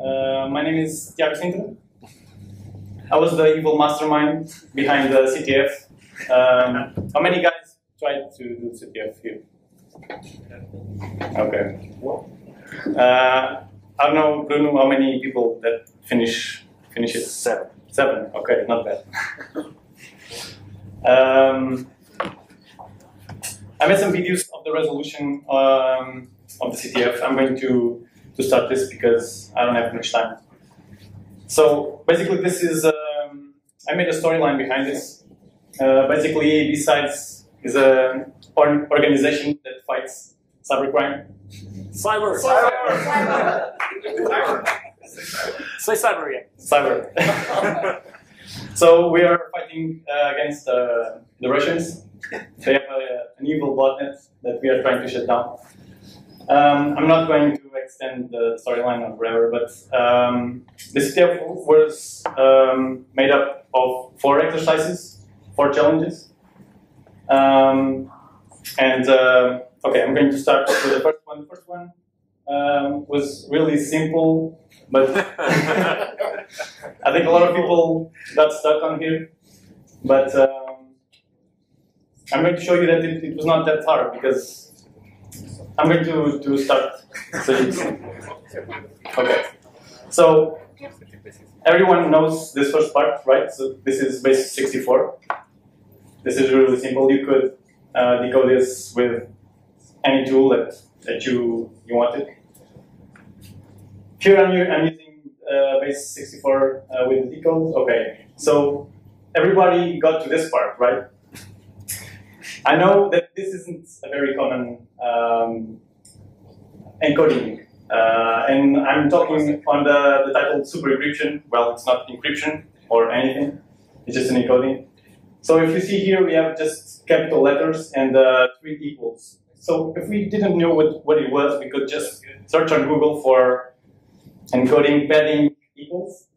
Uh, my name is Tiago Sintra. I was the evil mastermind behind the CTF. Um, how many guys tried to do CTF here? Okay. Uh, I don't know, Bruno, how many people that finish finish it? Seven. Seven. Okay, not bad. um, I made some videos of the resolution um, of the CTF. I'm going to to start this because I don't have much time. So basically, this is um, I made a storyline behind this. Uh, basically, BSides is a or- organization that fights cybercrime. Cyber. Cyber. Cyber. cyber. Say cyber again. Cyber. so we are fighting uh, against uh, the Russians. They have a, an evil botnet that we are trying to shut down. Um, I'm not going to extend the storyline or whatever, but um, the CTF was um, made up of four exercises, four challenges. Um, and uh, okay, I'm going to start with the first one. The first one um, was really simple, but I think a lot of people got stuck on here. But um, I'm going to show you that it, it was not that hard because I'm going to, to start. Okay. So everyone knows this first part, right? So this is base 64. This is really simple. You could uh, decode this with any tool that, that you, you wanted. Here I'm, I'm using uh, base 64 uh, with decode. Okay, so everybody got to this part, right? I know that this isn't a very common um, encoding, uh, and I'm talking on the, the title super encryption. Well, it's not encryption or anything, it's just an encoding. So if you see here, we have just capital letters and uh, three equals. So if we didn't know what, what it was, we could just search on Google for encoding padding equals.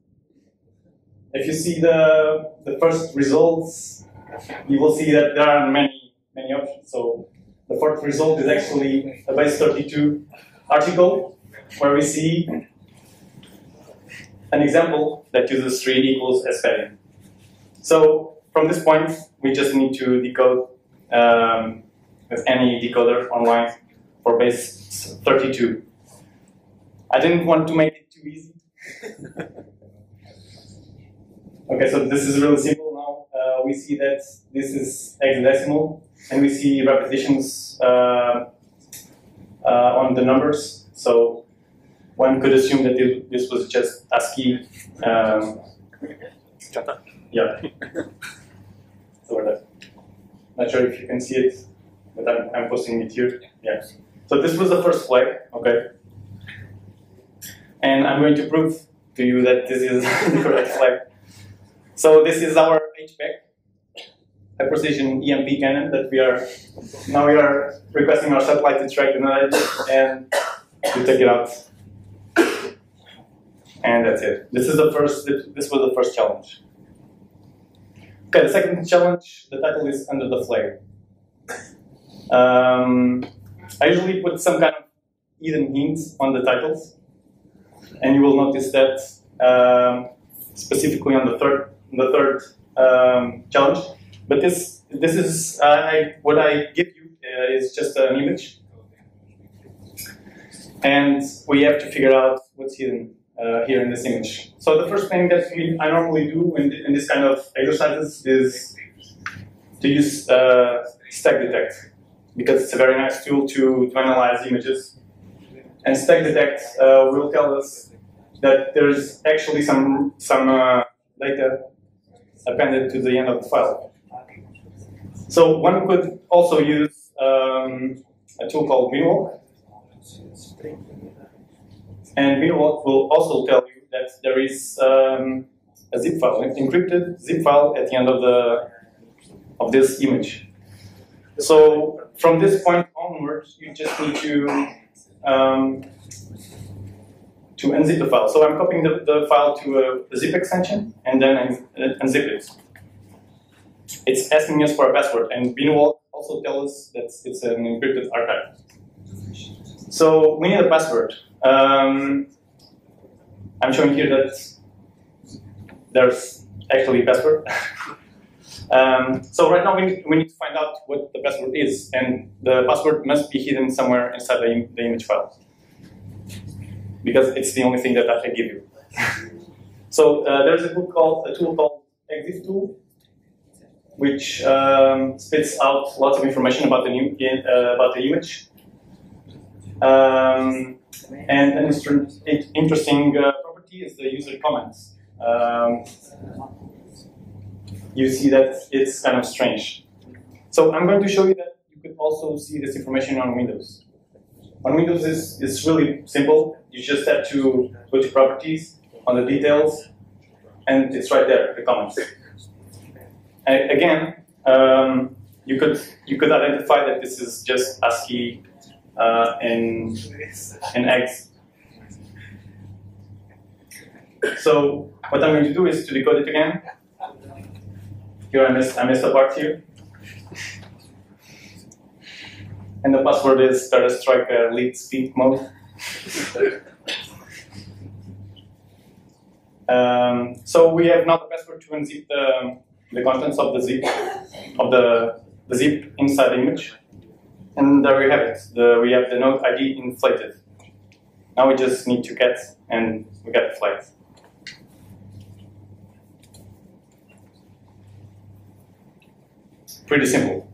If you see the, the first results, you will see that there are many, many options. So the fourth result is actually a base 32 article where we see an example that uses three equals as padding. So from this point, we just need to decode um, with any decoder online for base 32. I didn't want to make it too easy. okay, so this is really simple now. Uh, we see that this is hexadecimal, and we see repetitions uh, uh, on the numbers. So one could assume that this was just ASCII. Um, yeah. So that. Not sure if you can see it, but I'm, I'm posting it here. Yeah. So this was the first flag, okay? And I'm going to prove to you that this is the correct flag. So this is our HPEC, high precision EMP cannon that we are, now we are requesting our satellite to track the knowledge and to take it out. And that's it. This is the first, this was the first challenge. Okay, the second challenge, the title is Under the Flag. Um, I usually put some kind of hidden hints on the titles, and you will notice that um, specifically on the third, the third um, challenge. But this, this is uh, I, what I give you uh, is just an image, and we have to figure out what's hidden uh, here in this image. So the first thing that we, I normally do in, in this kind of exercises is to use uh, StegDetect because it's a very nice tool to, to analyze images. And StegDetect uh, will tell us that there's actually some some uh, data appended to the end of the file. So one could also use um, a tool called Binwalk. And Binwalk will also tell you that there is um, a zip file, an encrypted zip file at the end of the of this image. So from this point onwards, you just need to um, to unzip the file. So I'm copying the, the file to a, a zip extension and then un- unzip it. It's asking us for a password, and Binwalk also tells us that it's an encrypted archive. So we need a password. Um, I'm showing here that there's actually a password. um, so right now we need, we need to find out what the password is, and the password must be hidden somewhere inside the, the image file because it's the only thing that I can give you. so uh, there's a book called a tool called EXIF tool, which um, spits out lots of information about the new, uh, about the image. Um, and an interesting uh, property is the user comments. Um, you see that it's kind of strange. So I'm going to show you that you could also see this information on Windows. On Windows, is it's really simple. You just have to go to properties on the details, and it's right there, the comments. Again, um, you could you could identify that this is just ASCII uh, in in hex. So what I'm going to do is to decode it again. Here I missed I missed a part here. And the password is Perestroika lead speed mode. Um, so we have now the password to unzip the, the contents of the zip of the, the zip inside the image. And there we have it. The, we have the node ID inflated. Now we just need to get and we get the flight. Pretty simple.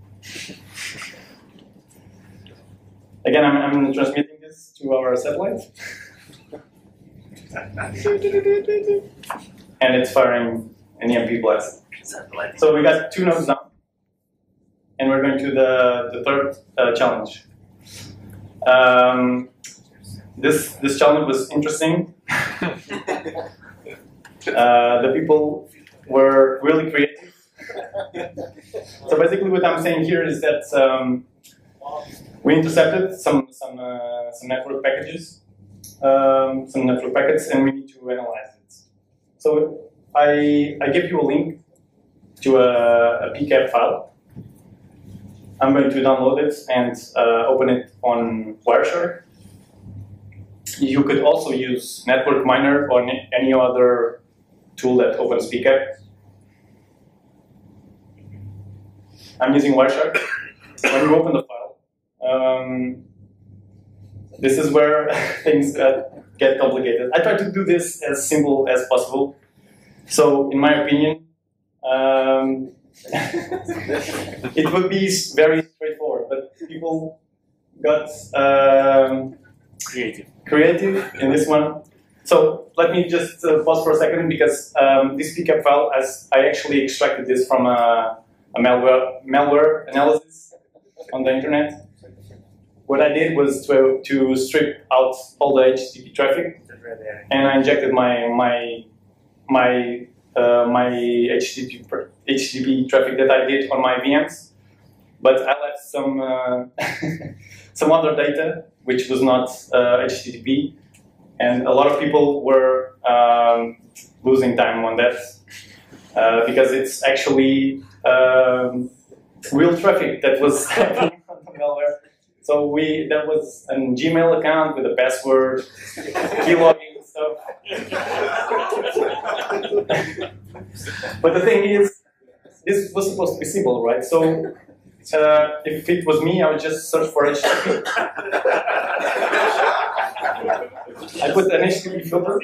Again, I'm, I'm transmitting this to our satellite. and it's firing an EMP blast. So we got two nodes now, and we're going to the, the third uh, challenge. Um, this this challenge was interesting. uh, the people were really creative. so basically, what I'm saying here is that um, we intercepted some some uh, some network packages, um, some network packets, and we need to analyze it. So I I give you a link to a, a PCAP file. I'm going to download it and uh, open it on Wireshark. You could also use Network Miner or any- other tool that opens PCAP. I'm using Wireshark. when you open the file, um, this is where things get complicated. I try to do this as simple as possible. So, in my opinion, um, it would be very straightforward, but people got um, Creative. creative in this one. So let me just uh, pause for a second because um, this PCAP file, as I actually extracted this from a, a malware malware analysis on the internet. What I did was to, to strip out all the HTTP traffic, and I injected my my my uh, my HTTP HTTP traffic that I did on my VMs, but I left some uh, some other data which was not uh, HTTP, and a lot of people were um, losing time on that uh, because it's actually um, real traffic that was malware. So we there was a Gmail account with a password, keylogging and stuff. but the thing is, this was supposed to be simple, right? So uh, if it was me, I would just search for HTTP. I put an HTTP filter.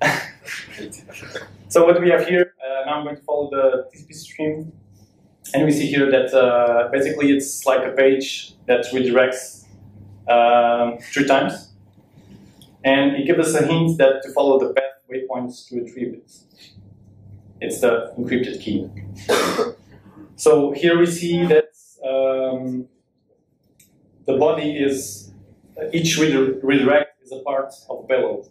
so what we have here, uh, now I'm going to follow the TCP stream, and we see here that uh, basically it's like a page that redirects um, three times, and it gives us a hint that to follow the path waypoints to retrieve it. It's the encrypted key. So here we see that um, the body is each redi- redirect is a part of payload.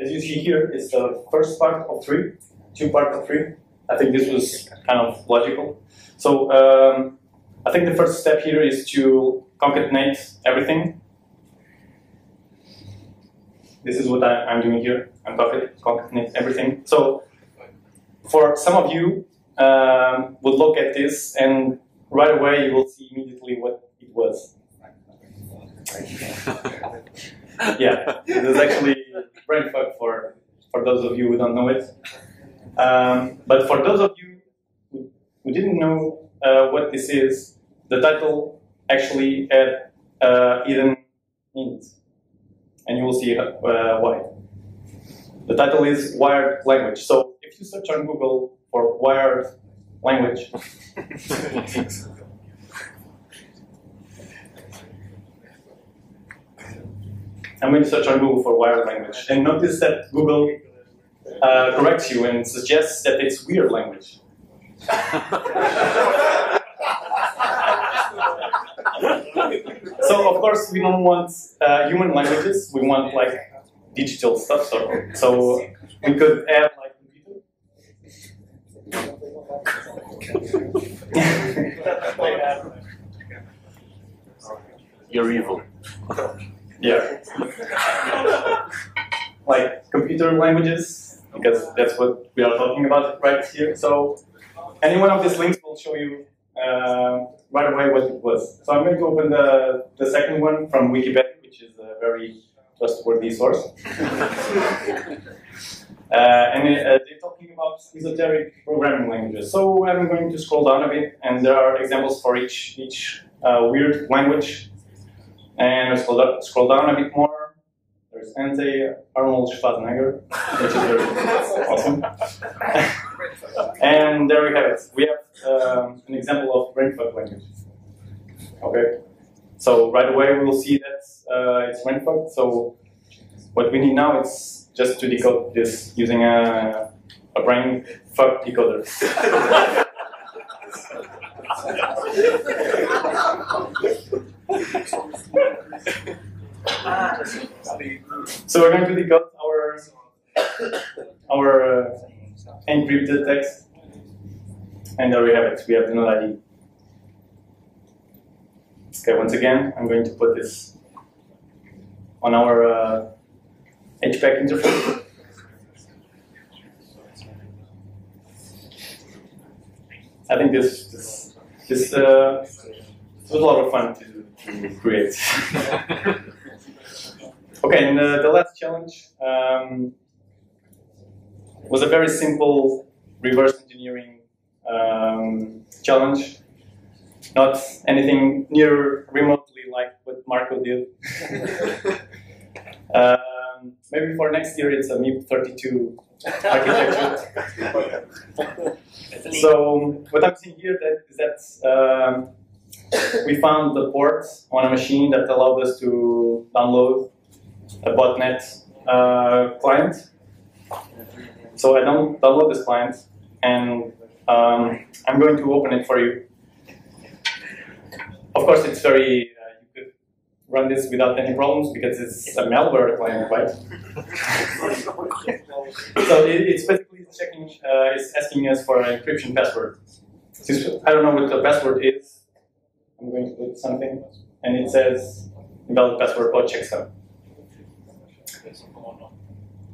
As you see here, it's the first part of three, two part of three. I think this was kind of logical. So um, I think the first step here is to concatenate everything. This is what I, I'm doing here. I'm concat- concatenate everything. So for some of you, um, would look at this and right away you will see immediately what it was. yeah, it is actually brain fuck for for those of you who don't know it. Um, but for those of you who, didn't know uh, what this is, the title actually had uh, hidden int, and you will see uh, why. The title is wired language. So if you search on Google for wired language, I'm going to search on Google for wired language. And notice that Google uh, corrects you and suggests that it's weird language. so of course we don't want uh, human languages. We want like digital stuff. So so we could add like You're evil. Yeah. like computer languages, because that's what we are talking about right here. So any one of these links will show you uh, right away what it was. So I'm going to open the, the second one from Wikipedia, which is a very trustworthy source. Uh, and uh, they're talking about esoteric programming languages. So I'm going to scroll down a bit, and there are examples for each each uh, weird language and scroll, up, scroll down a bit more. There's Ante Arnold Schwarzenegger, which is very awesome. and there we have it. We have um, an example of brainfuck language. Okay. So right away we will see that uh, it's brainfuck. So what we need now is just to decode this using a, a brain decoder. so we're going to decode our our uh, encrypted text, and there we have it. We have the node ID. Okay, once again, I'm going to put this on our uh, HPEC interface. I think this this this, uh, was a lot of fun to, create. okay, and the, the last challenge um, was a very simple reverse engineering um, challenge. Not anything near remotely like what Marco did. um, maybe for next year it's a MIPS32 architecture. so what I'm seeing here that is that um, we found the port on a machine that allowed us to download a botnet uh, client. So I don't download this client, and um, I'm going to open it for you. Of course, it's very uh, you could run this without any problems because it's a malware client, right? so it, it's basically checking, uh, it's asking us for an encryption password. Since I don't know what the password is, I'm going to put something, and it says invalid password or checksum.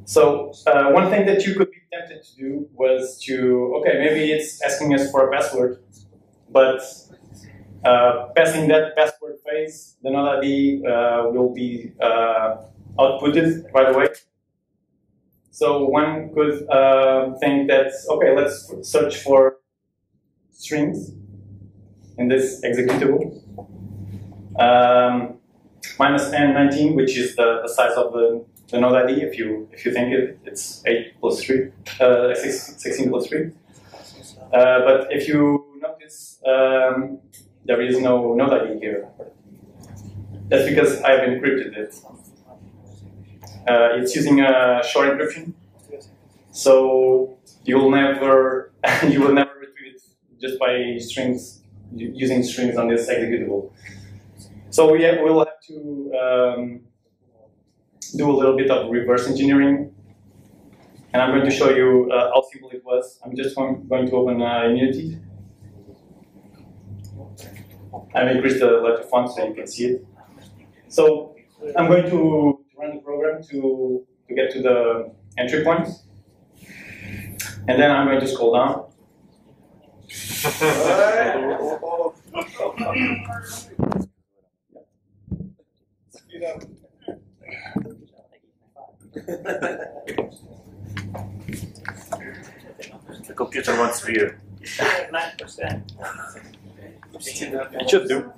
So uh, one thing that you could be tempted to do was to, okay, maybe it's asking us for a password, but uh, passing that password phase, the node ID uh, will be uh, outputted right away. So one could uh, think that, okay, let's search for strings in this executable. Um, minus n19, which is the, the size of the, the node ID, if you if you think it, it's 8 plus 3, uh, 16 plus 3. Uh, but if you notice, um, there is no node ID here. That's because I've encrypted it. Uh, it's using a short encryption, so you'll never you will never retrieve it just by strings using strings on this executable. So we have, will have to um, do a little bit of reverse engineering, and I'm going to show you uh, how simple it was. I'm just going, to open uh, Immunity. I've increased the letter font so you can see it. So I'm going to run the program to, to get to the entry point. And then I'm going to scroll down. The computer wants hear. Nine percent. It should do.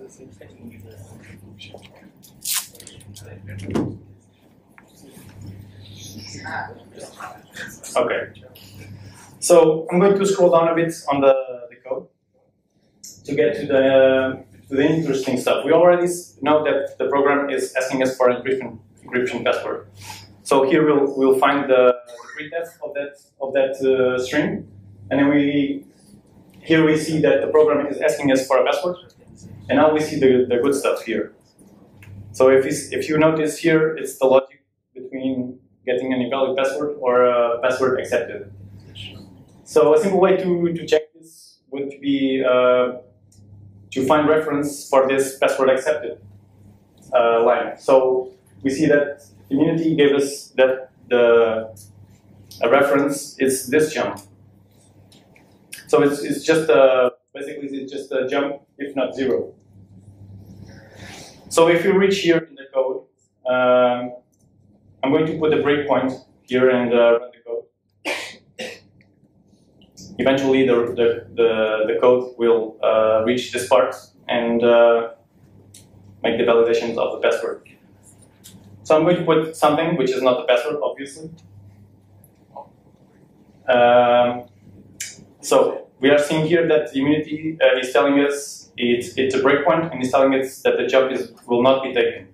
Okay. So I'm going to scroll down a bit on the, the code to get to the to the interesting stuff. We already know that the program is asking us for encryption encryption password. So here we'll we'll find the printf of that of that uh, string, and then we here we see that the program is asking us for a password, and now we see the, the good stuff here. So if, if you notice here, it's the logic between getting an invalid password or a password accepted. So a simple way to, to check this would be uh, to find reference for this password accepted uh, line. So we see that Immunity gave us that the a reference is this jump. So it's, it's just a, basically it's just a jump, if not zero. So if you reach here in the code, um, I'm going to put a breakpoint here and uh, run the code. Eventually, the, the, the, the code will uh, reach this part and uh, make the validations of the password. So I'm going to put something which is not the password, obviously. Um, so we are seeing here that the immunity uh, is telling us it's, it's a breakpoint and it's telling us that the jump is, will not be taken.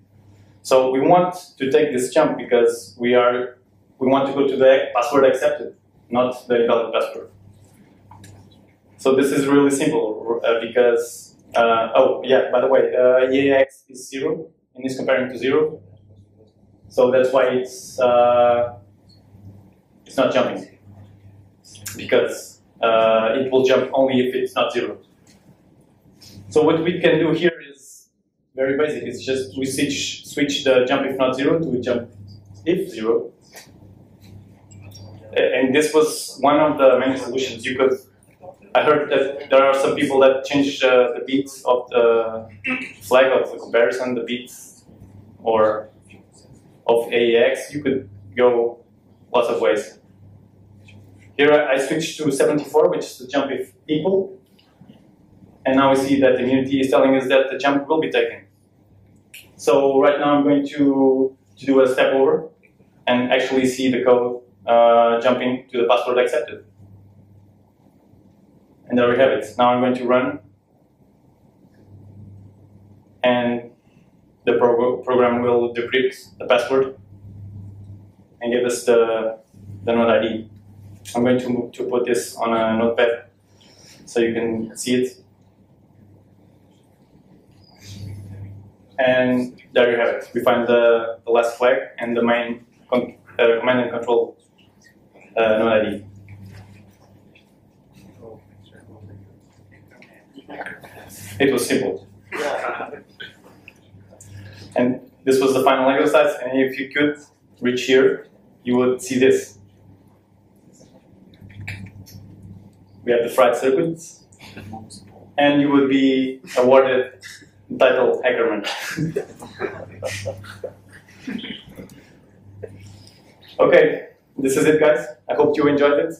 So we want to take this jump because we are we want to go to the password accepted, not the invalid password. So this is really simple uh, because uh, oh yeah by the way uh, EAX is zero and is comparing to zero, so that's why it's uh, it's not jumping because uh, it will jump only if it's not zero. So what we can do here is very basic. It's just we switch switch the jump if not zero to jump if zero. And this was one of the many solutions. You could. I heard that there are some people that change uh, the beats of the flag of the comparison, the beats, or of AEX. You could go lots of ways. Here I switched to 74, which is the jump if equal. And now we see that the immunity is telling us that the jump will be taken. So right now I'm going to, to do a step over and actually see the code uh, jumping to the password accepted. And there we have it. Now I'm going to run and the prog- program will decrypt the password and give us the, the node ID. I'm going to, move, to put this on a notepad so you can see it. And there you have it. We find the, the last flag and the main uh, command and control uh, node ID. It was simple. And this was the final exercise. And if you could reach here, you would see this. We have the fried circuits, and you would be awarded the title Hackerman. okay, this is it, guys. I hope you enjoyed it.